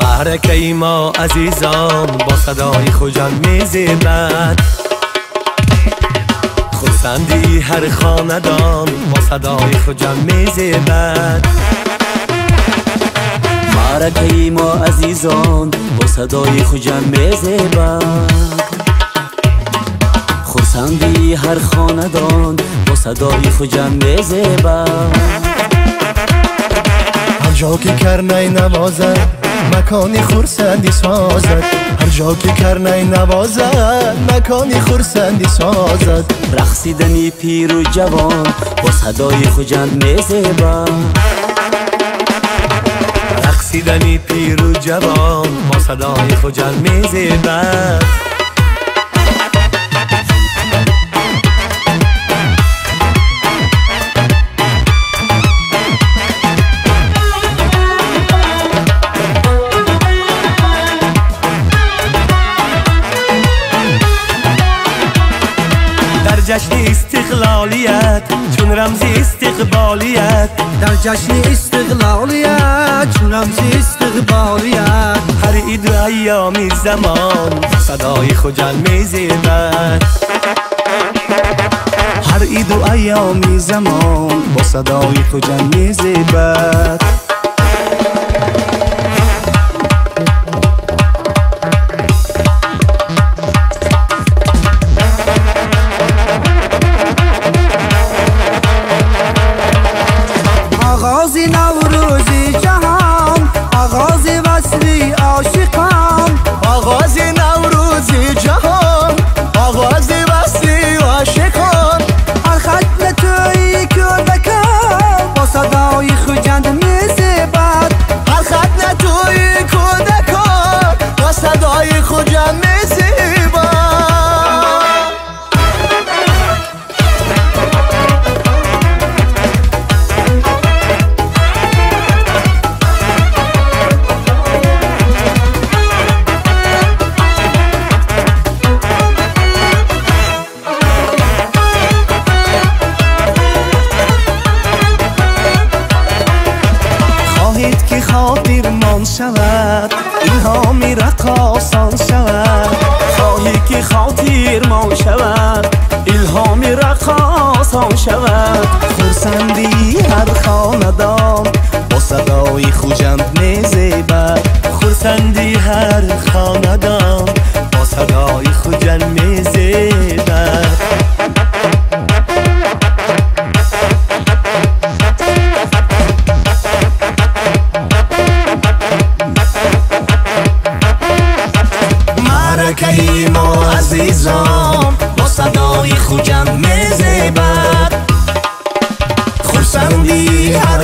معرکه ما عزیزان با صدای خوجان میزیبد. пасанди ҳар хонадон бо садои хуҷам мезебад. Маракаи мо азизон бо садои хуҷам мезебад. Хурсанди ҳар хонадон бо садои хуҷам мезебад. Ҳар ҷо ки карнай навозад макони хурсандӣ созад. جا که کرنه نوازد مکانی خورسندی سازد. رقصیدنی پیر و جوان با صدای خوجند میزیبد رقصیدنی پیر و جوان با صدای خوجان میزیبد جشن استقلالیت چون رمز استقبالیت. در جشن استقلالیت چون رمز استقبالیت. هر عید و ایامی زمان صدای خوجل میزیبد هر عید و ایامی زمان با صدای خوجل میزیبد خاندان با صدای خوجند می زیبد خورسندی هر خاندان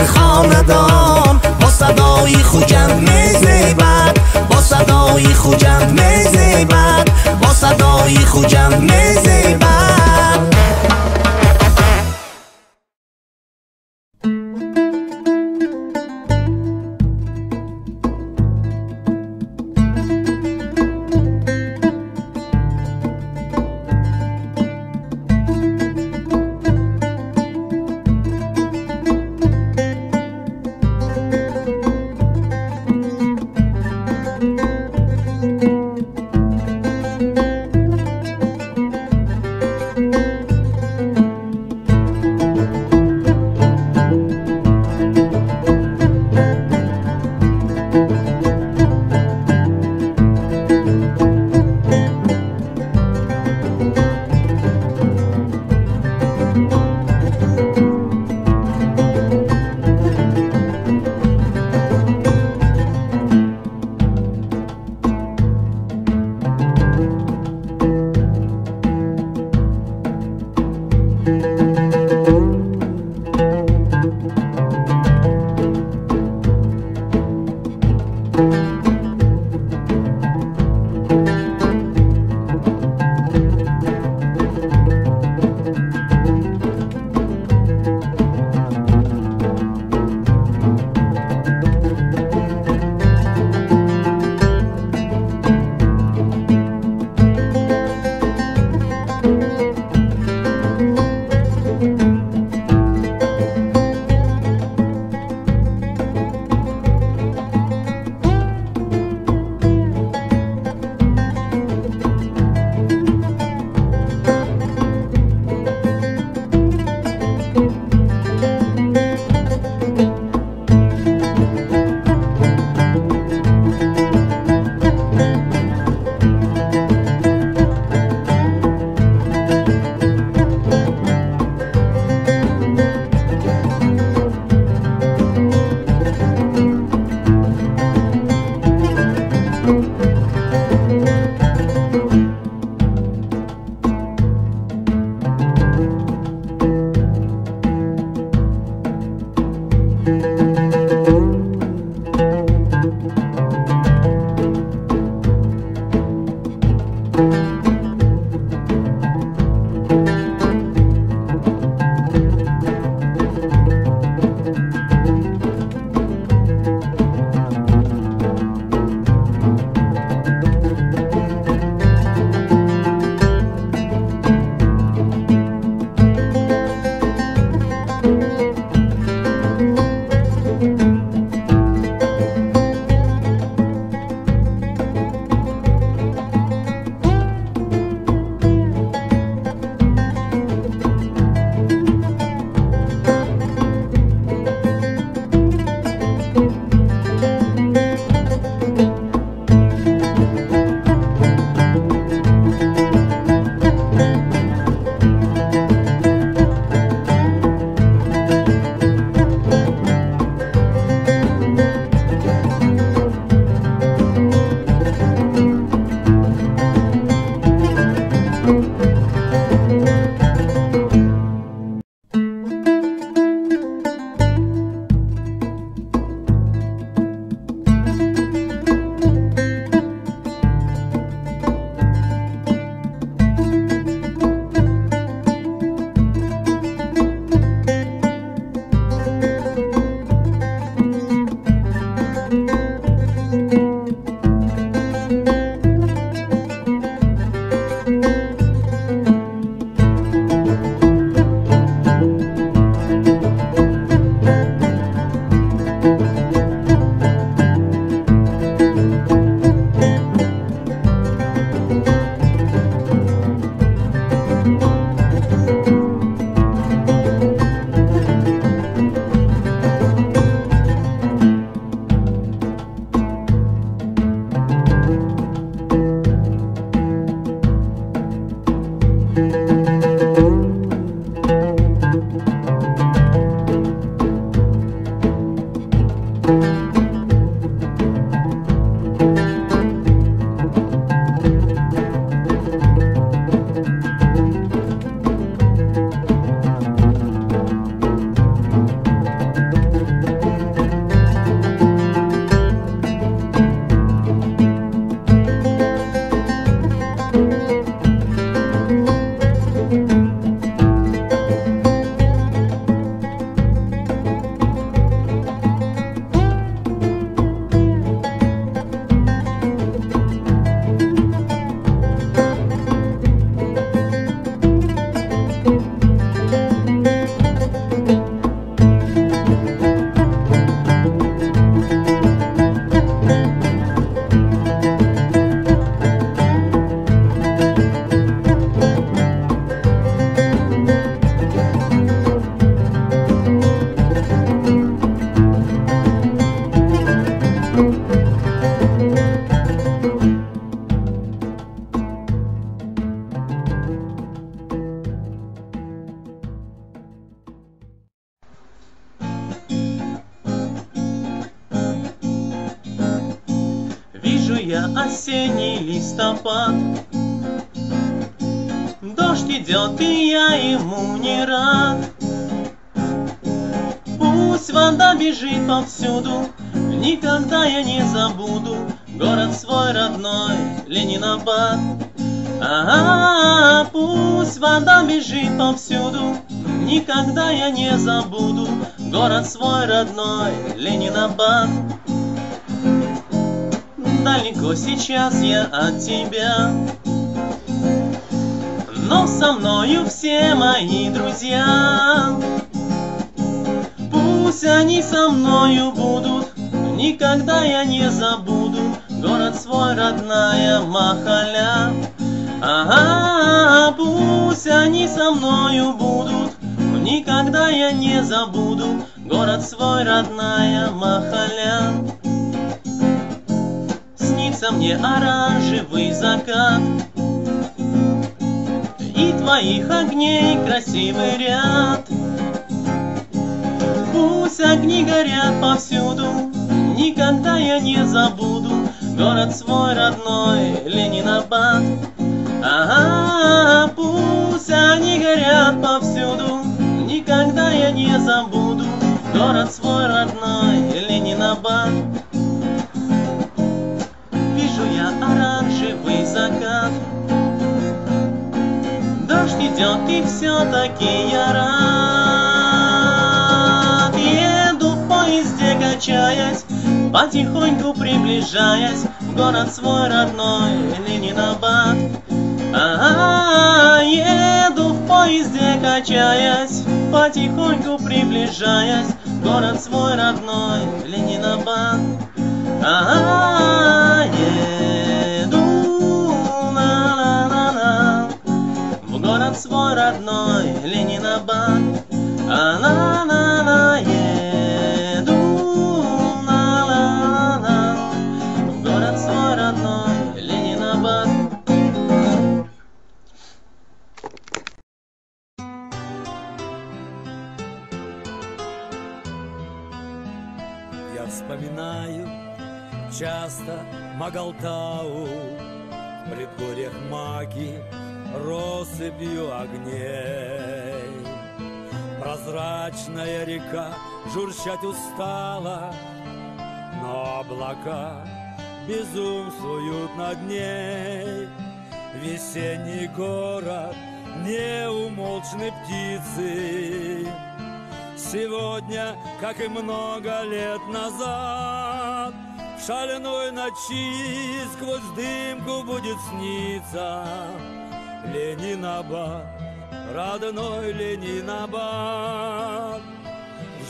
در خاندان با صدای خوجند میزیبد با صدای خوجند میزیبد با صدای خوجند میزیبد Вижу Пусть вода бежит повсюду Никогда я не забуду. Город свой родной, Ленинабад Ага, пусть вода бежит повсюду Никогда я не забуду. Город свой родной, Ленинабад Далеко сейчас я от тебя. Но со мною все мои друзья со мною будут Никогда я не забуду. Город свой, родная Махаля. Ага, пусть они со мною будут Никогда я не забуду. Город свой, родная Махаля. Снится мне оранжевый закат. И твоих огней красивый ряд Пусть огни горят повсюду Никогда я не забуду. Город свой родной, Ленинабад. Ага, пусть они горят повсюду Никогда я не забуду. Город свой родной, Ленинабад. Вижу я оранжевый закат. Дождь идет и все-таки я рад качаясь Потихоньку приближаясь В город свой родной Ленинабад Ага, еду в поезде качаясь Потихоньку приближаясь В город свой родной Ленинабад Ага, еду на-на-на-на В город свой родной Ленинабад А-на-на-на журчать устала. Но облака безумствуют над ней. Весенний город неумолчны птицы. Сегодня, как и много лет назад, В шальной ночи сквозь дымку будет сниться. Ленинабад, родной Ленинабад.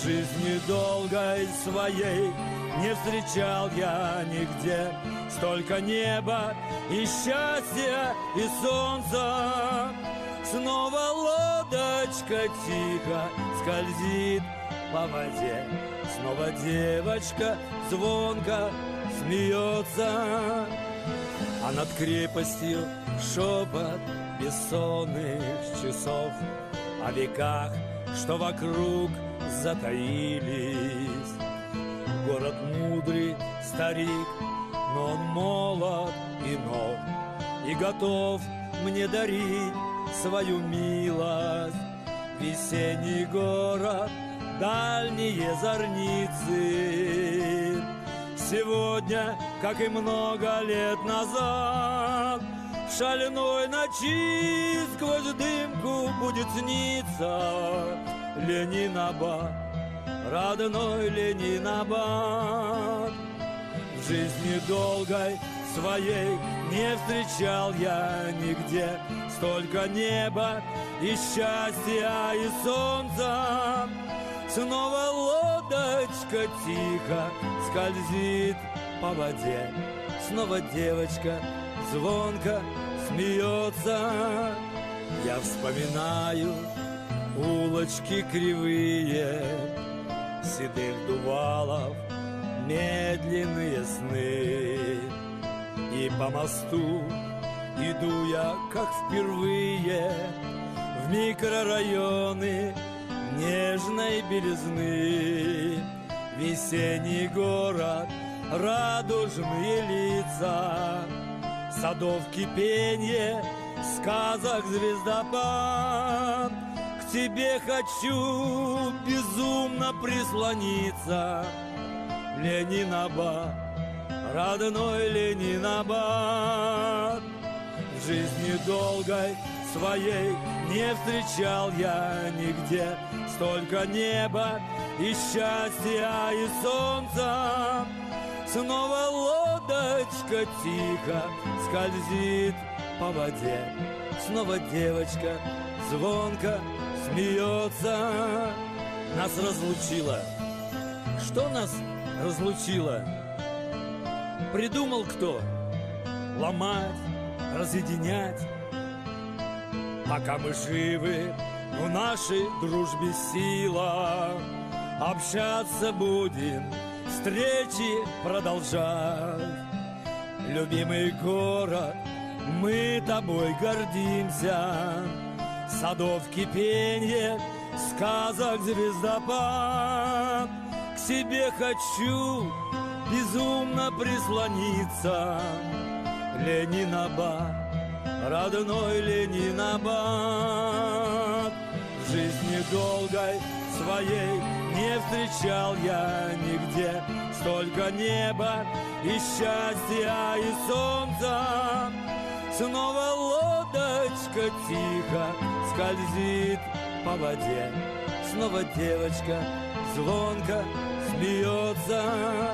Жизни долгой своей не встречал я нигде. Столько неба и счастья и солнца. Снова лодочка тихо скользит по воде. Снова девочка звонко смеется. А над крепостью шепот бессонных часов. О веках, что вокруг затаились. Город мудрый, старик, но он молод и нов И готов мне дарить свою милость. Весенний город, дальние зорницы. Сегодня, как и много лет назад В шальной ночи сквозь дымку будет сниться Ленинабад, родной Ленинабад. В жизни долгой своей не встречал я нигде Столько неба и счастья и солнца. Снова лодочка тихо скользит по воде. Снова девочка звонко смеется. Я вспоминаю улочки кривые Седых дувалов медленные сны. И по мосту иду я, как впервые В микрорайоны нежной белизны. Весенний город, радужные лица Садов кипенье, сказок звездопад тебе хочу безумно прислониться. Ленинабад, родной Ленинабад. В жизни долгой своей не встречал я нигде. Столько неба и счастья и солнца. Снова лодочка тихо скользит по воде. Снова девочка звонко смеется. Нас разлучило. Что нас разлучило? Придумал кто? Ломать, разъединять. Пока мы живы, в нашей дружбе сила. Общаться будем, встречи продолжать. Любимый город, мы тобой гордимся Садов кипенье, сказок звездопад. К себе хочу безумно прислониться. Ленинабад, родной Ленинабад. В жизни долгой своей не встречал я нигде. Столько неба и счастья и солнца. Снова лодочка тихо скользит по воде. Снова девочка звонко смеется